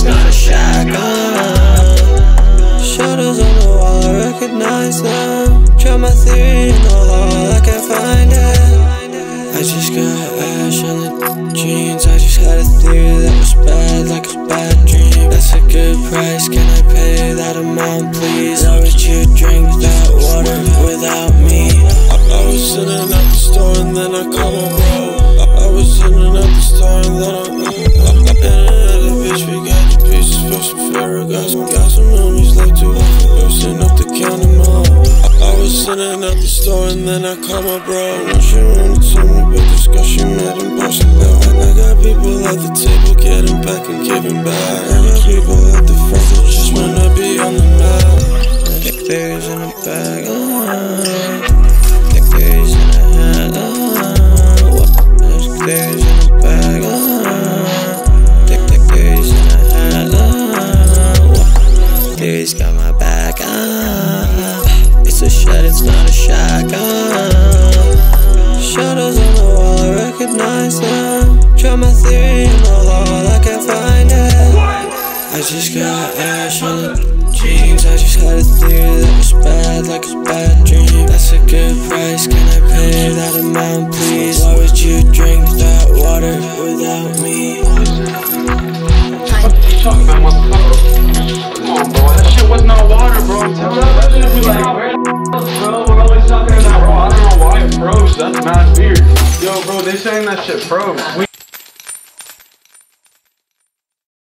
it's not a shack. Uh, shadows on the wall, I recognize them. Try my theory in the hall, I can't find it. I just got ash on the jeans. I just had a theory that was bad, like a bad dream. That's a good price. Can I pay that amount, please? Why would you drink that water without me? I, I was sitting at the store and then I called my bro. I, I was sitting at the store and then. I, sitting at the store and then I called my bro. When she wanted to me, but discussion made him bust it down. I got people at the table getting back and giving back. I got people at the front that just wanna be on the map. Thick berries in a bag. Uh, thick berries in a hat. Uh, berries in a bag. Uh, thick, thick berries in. Uh? Berries got my back. Uh, it's a it's not a. Uh, shadows on the wall, I recognize them. Try my theory in the hall, I can't find it. I just got ash on the jeans. I just had a theory that was bad, like a bad dream. That's a good price. Can I pay that amount, please? Why would you drink that water without me? What they saying that shit froze. We